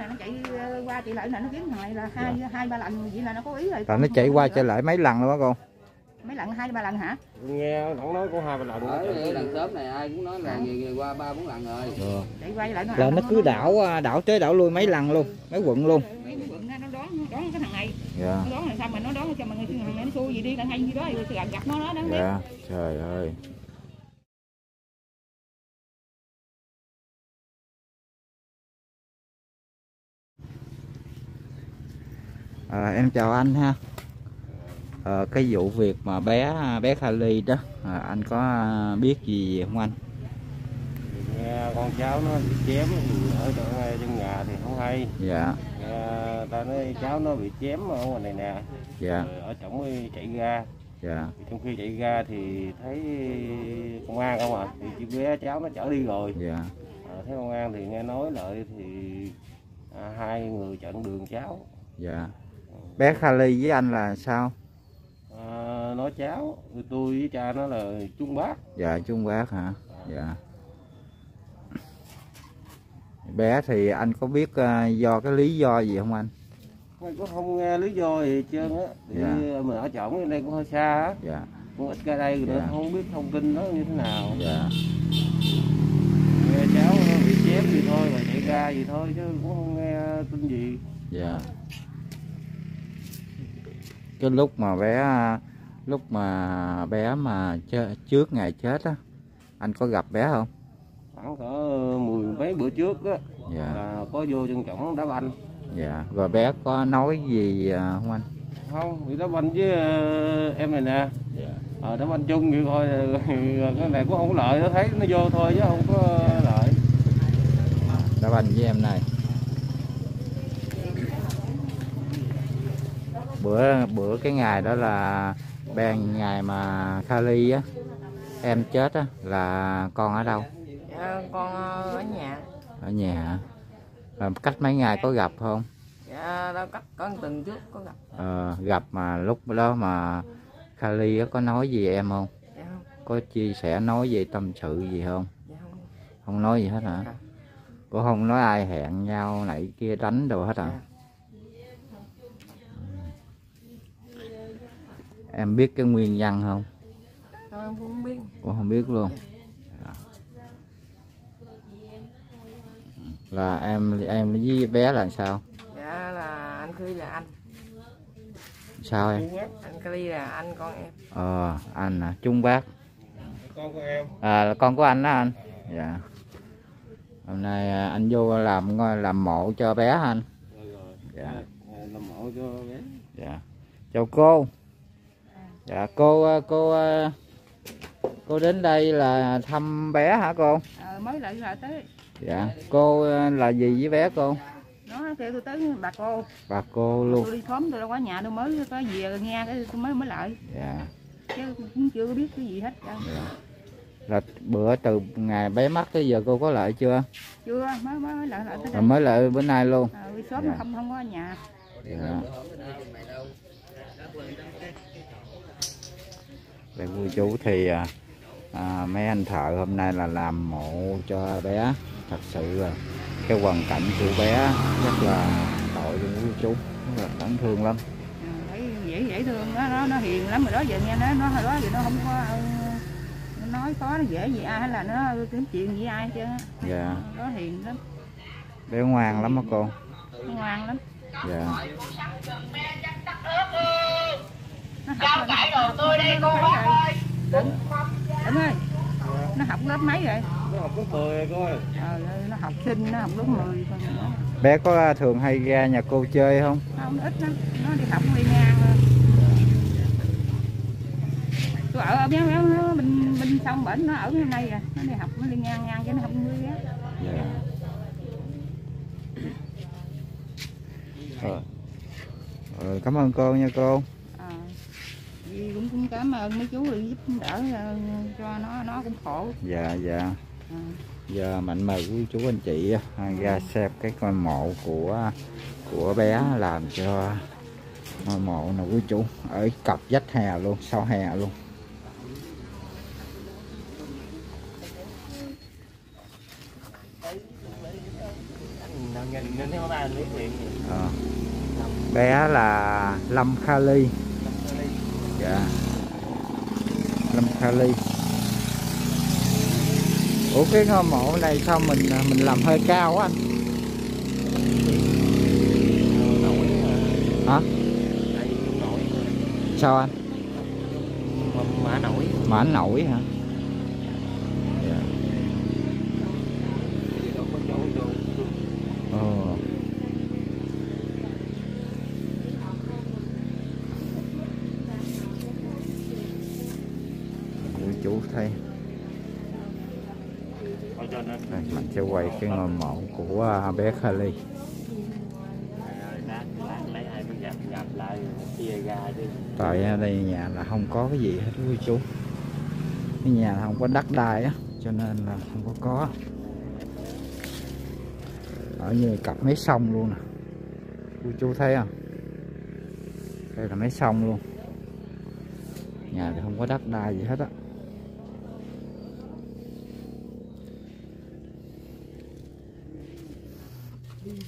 này nó chạy ờ, qua chạy lại này nó kiếm thằng này là hai hai ba lần vậy là nó có ý rồi. Là nó chạy qua chạy lại mấy lần luôn á cô? Mấy lần hai ba lần hả? Nghe ổng nói có hai ba lần. Ở đây lần sớm này ai cũng nói là ngày qua ba bốn lần rồi. Ờ. chạy qua lại là nó cứ đảo à, đảo tới đảo lui mấy lần luôn mấy quận luôn. Mấy quận nó đón đón cái thằng này. Dạ. Nó đón là sao mà nó đón cho mà người thằng này nó xui gì đi là ngay gì đó rồi gặp nó đó biết dạ trời ơi à, em chào anh ha. À, cái vụ việc mà bé bé Kali đó à, anh có à, biết gì không anh? Nghe con cháu nó bị chém ở trong trong nhà thì không hay. Dạ. Nghe ta nói cháu nó bị chém ở ngoài này nè. Dạ. Rồi ở mới chạy ra. Dạ. Trong khi chạy ra thì thấy công an không à? Thì chị bé cháu nó chở đi rồi. Dạ. À, thấy công an thì nghe nói lại thì à, hai người chặn đường cháu. Dạ bé Kali với anh là sao? À, nói cháu tôi với cha nó là chung bác. Dạ chung bác hả? Dạ. Bé thì anh có biết à, do cái lý do gì không anh? Mình cũng không nghe lý do gì hết trơn á. Thì Dạ. mình ở trỏng ở đây cũng hơi xa á. Dạ. Cũng ít ra đây nữa Dạ. không biết thông tin nó như thế nào. Dạ. Nghe cháu nó bị chém gì thôi mà chạy ra gì thôi chứ cũng không nghe tin gì. Dạ cái lúc mà bé lúc mà bé mà trước ngày chết á anh có gặp bé không? Khoảng cỡ mười mấy bữa trước á dạ. là có vô chân trỏng đá banh. Dạ. Rồi bé có nói gì à, không anh? Không thì đá banh với ờ, em này nè. Dạ. Ờ đá banh chung vậy thôi rồi cái này cũng không có lợi nó thấy nó vô thôi chứ không có lợi. Đá banh với em này bữa bữa cái ngày đó là ben ngày mà Kali á em chết á là con ở đâu? Dạ, con ở nhà. Ở nhà hả? Là cách mấy ngày có gặp không? Dạ đâu cách con tuần trước có gặp. Ờ, gặp mà lúc đó mà Kali á có nói gì em không? Dạ không. Có chia sẻ nói về tâm sự gì không? Dạ không. Không nói gì hết hả? Cũng không nói ai hẹn nhau này kia đánh đồ hết hả? Dạ. Em biết cái nguyên nhân không? Cũng không biết. Cũng không biết luôn. Dạ. là em em với bé là sao? Dạ là anh Kri là anh. Sao em? Anh Kri là anh con em. Ờ anh à trung bác. Con của em. À là con của anh đó anh. Dạ. Hôm nay à, anh vô làm làm mộ cho bé hả anh. Rồi rồi dạ làm mẫu cho bé. Dạ. Chào cô dạ cô à, cô à, cô đến đây là thăm bé hả cô? Ờ, mới lại lại tới. Dạ cô à, là gì với bé cô? Nó kêu tôi tới bà cô. Bà cô luôn. Tôi đi khóm tôi đâu có nhà tôi mới có về nghe cái tôi mới mới lại. Dạ. Chứ cũng chưa biết cái gì hết trơn. Là bữa từ ngày bé mất tới giờ cô có lại chưa? Chưa mới mới lại lại tới rồi đây. mới lại bữa nay luôn. Ờ, đi sớm Dạ. không không có nhà. Dạ. Đây vui chú thì à, à, mấy anh thợ hôm nay là làm mộ cho bé. Thật sự là cái hoàn cảnh của bé rất là tội luôn quý chú. Rất là đáng thương lắm. Dễ dễ thương nó nó nó hiền lắm rồi đó giờ nghe nó nó hồi đó giờ nó không có ờ, nó nói có nó dễ gì ai hay là nó kiếm chuyện với ai chứ dạ. Nó hiền lắm. Bé ngoan lắm á cô. Ngoan lắm. Dạ học rồi đồ tôi đây cô ơi. Đừng, Đừng ơi nó học lớp mấy rồi? Nó học có 10 coi ờ, nó học sinh nó học lớp 10 còn nữa. bé có thường hay ra nhà cô chơi không? Không ít lắm. Nó đi học đi ngang thôi. tôi ở ở béo béo nó bên bên sông bển nó ở bên đây à. Nó đi học nó đi ngang ngang cho nó không vui á. Dạ. Rồi. rồi cảm ơn cô nha cô Vì cũng cũng cảm ơn mấy chú rồi giúp đỡ ờ, cho nó nó cũng khổ. Dạ dạ. Ờ. giờ mạnh mời quý chú anh chị à, ra xem cái ngôi mộ của của bé làm cho ngôi mộ nè quý chú. Ở cặp vách hè luôn sau hè luôn. Ờ. bé là Lâm Kha Ly dạ. Lâm Kha Ly. Ủa cái ngôi mộ này sao mình mình làm hơi cao quá anh? Nổi hả? Sao anh? Mã nổi. Anh nổi hả dạ. không có chỗ vô Ồ. Ủa, chú thấy thôi cho nên Đây, mình sẽ quay cái ngôi mộ của à, bé Khalid tại à, đây nhà là không có cái gì hết quý chú. Cái nhà là không có đất đai á, cho nên là không có có. Ở như cặp mấy sông luôn nè. Quý chú thấy không? Đây là mấy sông luôn. Nhà thì không có đất đai gì hết á. Lâm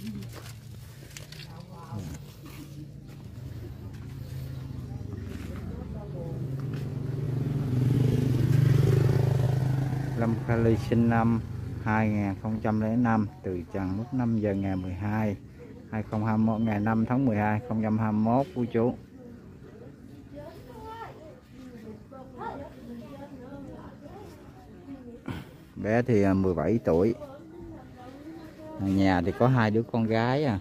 Kali sinh năm 2005 từ trần lúc 5 giờ ngày 12 2021 ngày 5 tháng 12 2021 của chú. Bé thì à, 17 tuổi nhà thì có hai đứa con gái à.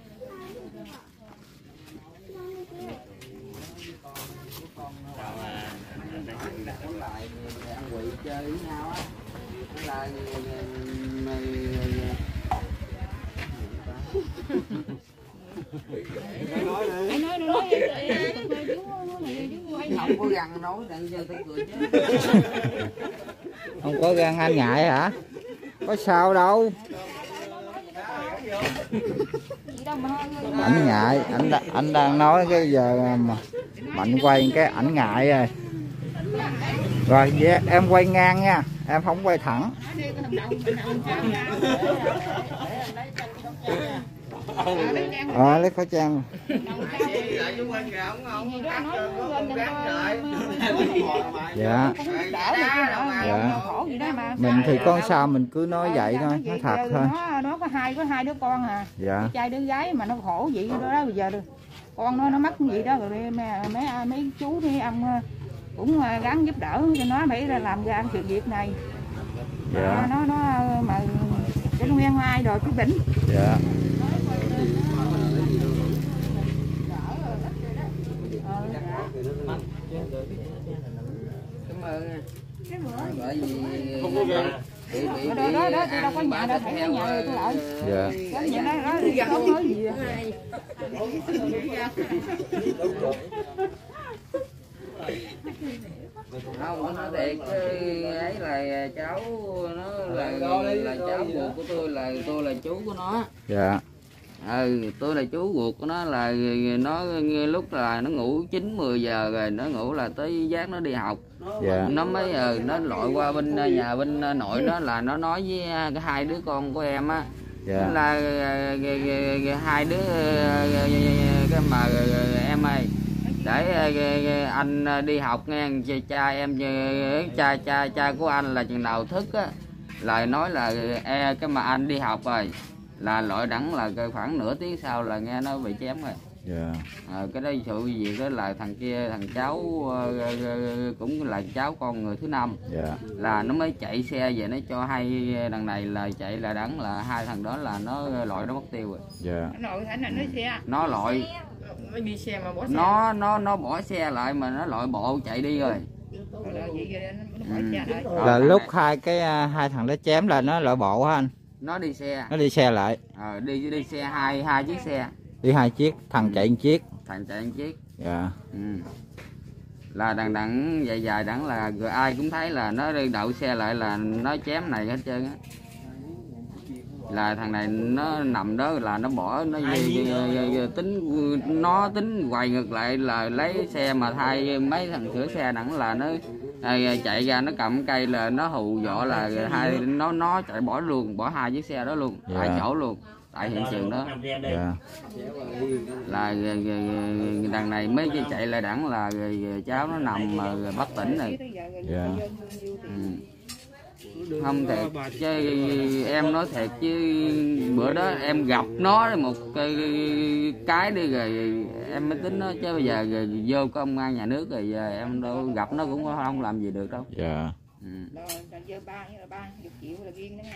Không có găng nói cười chứ không có gan anh ngại hả? Có sao đâu ảnh ngại ảnh đa- anh đang nói cái giờ mà mạnh quay cái ảnh ngại rồi. Rồi yeah, em quay ngang nha em không quay thẳng. Ờ lấy khẩu trang dạ. Dạ. khổ gì đó mà. Mình thì con sao mình cứ nói vậy thôi nói thật thôi. Nó nó có hai có hai đứa con à. Dạ. Trai đứa gái mà nó khổ vậy đó, bây giờ được. Con nó nó mắc cái gì đó rồi mấy mấy mấy chú mấy ông ờ, cũng ờ, gắng giúp đỡ cho nó để ra làm ra sự việc này. Dạ. Nó nó ờ, mà cái nguyên ai rồi chú đỉnh dạ cảm ơn bởi vì không có gan bị bị đó đó đó tôi đâu có ăn nhà đâu phải có heo nhà rồi. tôi lại dạ cái gì đó đó thì không nói gì không nó thiệt chứ ấy là cháu, nó là là cháu ruột của tôi là tôi là chú của nó dạ ừ tôi là chú ruột của nó là nó lúc là nó ngủ chín 10 giờ rồi nó ngủ là tới giác nó đi học. Dạ. Nó mới ờ, nó lội qua bên nhà bên nội nó là nó nói với ờ, cái hai đứa con của em á. Dạ. Là ờ, hai đứa ờ, cái mà em ơi để anh đi học nghe cha, cha em cha cha cha của anh là chừng nào thức á là nói là e cái mà anh đi học rồi là loại đẳng là khoảng nửa tiếng sau là nghe nó bị chém rồi. Dạ. Ờ, cái đó sự việc đó là thằng kia thằng cháu ờ, cũng là cháu con người thứ năm. Dạ. Là nó mới chạy xe về nó cho hai đằng này là chạy là đắng là hai thằng đó là nó lội nó mất tiêu rồi. Dạ. Nói xe. Nó lội. Nó đi xe mà bỏ xe. Nó nó nó bỏ xe lại mà nó lội bộ chạy đi rồi. Gì Ừ. là lúc hai cái à, hai thằng đó chém là nó lội bộ hả anh nó đi xe. Nó đi xe lại. Ờ, đi đi xe hai hai chiếc xe. Đi hai chiếc thằng chạy một chiếc. Thằng chạy một chiếc. Dạ. Ừ. là đằng đằng dài dài đẳng là rồi ai cũng thấy là nó đi đậu xe lại là nó chém này hết trơn á. Là thằng này nó nằm đó là nó bỏ nó tính nó tính quay ngược lại là lấy xe mà thay mấy thằng sửa xe đẳng là nó à, chạy ra nó cầm cây là nó hù dọ là hai nó nó chạy bỏ luôn bỏ hai chiếc xe đó luôn tại Dạ. chỗ luôn tại hiện trường đó dạ là g- g- đằng này mới chạy lại đẳng là cháu nó nằm mà bất tỉnh rồi dạ ừ. Không thiệt chứ em nói thiệt chứ bữa đó em gặp nó một cái, cái đi rồi em mới tính nó chứ bây giờ rồi vô công an nhà nước rồi giờ em đâu gặp nó cũng không làm gì được đâu. Dạ. Ừ. Đó nha.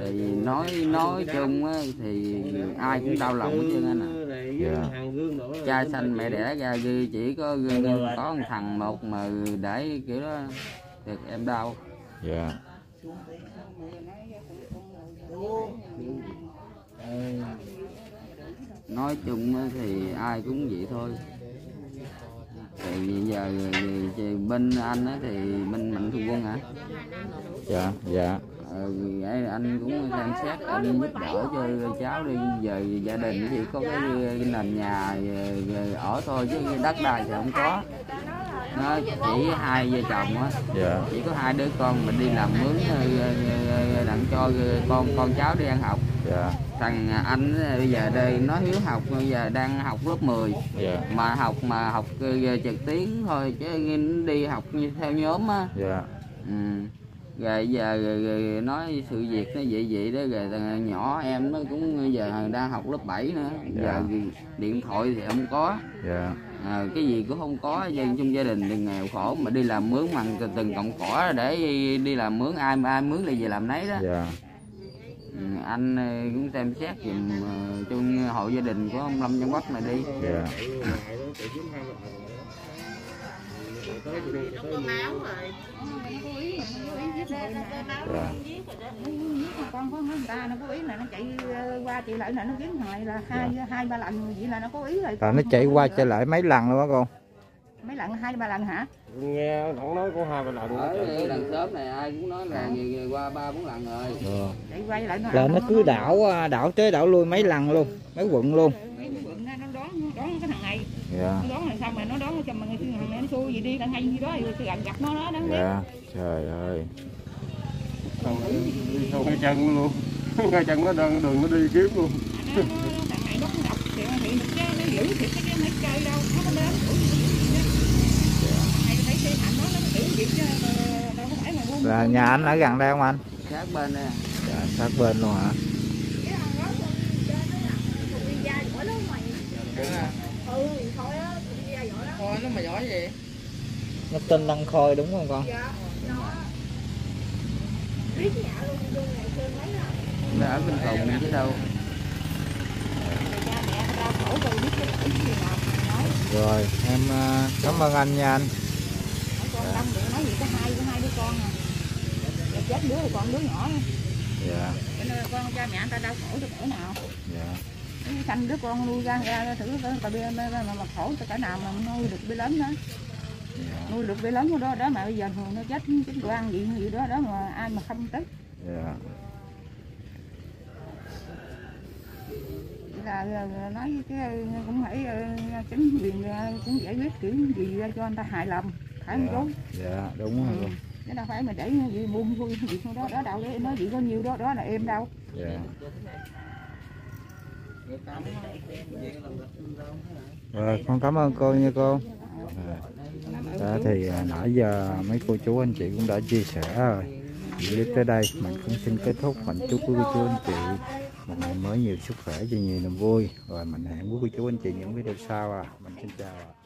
Thì nói nói chung á, thì ai cũng đau lòng hết trơn anh à Dạ. hàng gương nữa cha sanh mẹ đẻ ra ghi chỉ có có một thằng một mà để kiểu đó thiệt em đau dạ nói chung thì ai cũng vậy thôi. Thì giờ thì bên anh á thì bên mạnh thường quân hả? Dạ dạ. Ờ, anh cũng xem xét anh giúp đỡ cho cháu đi. Giờ gia đình chỉ có cái, cái nền nhà ờ, ở thôi chứ đất đai thì không có nó chỉ hai vợ chồng á. Dạ. Chỉ có hai đứa con mình đi làm mướn ờ, ờ, ờ, đặng cho con con cháu đi ăn học. Dạ. Thằng anh bây giờ đây nó hiếu học bây giờ đang học lớp 10 dạ. Mà học mà học trực tuyến thôi chứ đi học như theo nhóm á. Dạ. Ừ. rồi giờ rồi, rồi nói sự việc nó vậy vậy đó rồi thằng nhỏ em nó cũng giờ đang học lớp 7 nữa. Giờ Dạ. thì điện thoại thì không có. Dạ à, cái gì cũng không có dân trong gia đình thì nghèo khổ mà đi làm mướn bằng từng- từng cọng cỏ để đi làm mướn ai ai mướn là về làm nấy đó. Dạ. Ừ, anh ờ, cũng xem xét giùm ờ, trong hộ gia đình của ông Lâm Văn Quách này đi. Dạ. Dạ con có người ta nó có ý là nó chạy qua chạy lại là nó kiếm thằng này là hai hai ba lần vậy là nó có ý rồi. Là nó chạy qua chạy lại mấy lần luôn á con. Mấy lần hai ba lần hả? Nghe nó nói có hai ba lần. Ở đằng xóm này ai cũng nói là về- qua ba bốn lần rồi. Ờ. chạy qua lại nó là nó cứ đảo à, đảo tới đảo lui mấy lần luôn mấy quận luôn. Mấy cái quận nó đón nó đón cái thằng này. Dạ. Nó đón rồi xong rồi cho mà người thằng này nó xui gì đi cả ngay gì đó rồi gặp gặp nó đó đáng biết dạ trời ơi. Xong ngay chân luôn. Ngay chân nó đang đường nó đi kiếm luôn. Nó, nó, nó, thằng này nó cũng đọc thì nó giữ thì cái chơi đâu nó đến là nhà anh ở gần đây không anh? Sát bên nè. Dạ sát bên luôn hả thôi nó mà giỏi vậy? Nó tên Đăng Khôi đúng không con? Nó ở bên cùng chứ đâu. Khổ rồi em à, cảm ơn anh nha anh. Nói con đông điện nói gì có hai có hai đứa con à. Rồi chết đứa rồi còn đứa nhỏ. Nữa. dạ. Cho nên con cha mẹ người ta đau khổ tới cỡ nào. Dạ sanh đứa con nuôi ra ra thử coi bê- mà, mà khổ tới cỡ nào mà nuôi được bê lớn đó. Dạ. Nuôi được bê lớn của đó đó mà bây giờ nó chết chính quan gì gì đó đó mà ai mà không tức dạ. Chỉ là nói cái cũng phải ờ, chính quyền ờ, cũng giải quyết kiểu gì cho anh ta hài lòng phải không chú? Dạ đúng rồi. Ừ. chứ đâu phải mà để gì buông thui việc đó đó đâu để nói gì có nhiêu đó đó là em đâu. Dạ rồi, con cảm ơn cô nha cô Rồi. Đó, thì à, nãy giờ mấy cô chú anh chị cũng đã chia sẻ rồi clip tới đây, mình cũng xin kết thúc mình chúc quý cô chú anh chị một ngày mới nhiều sức khỏe và nhiều niềm vui rồi, mình hẹn với cô chú anh chị những video sau à mình xin chào À.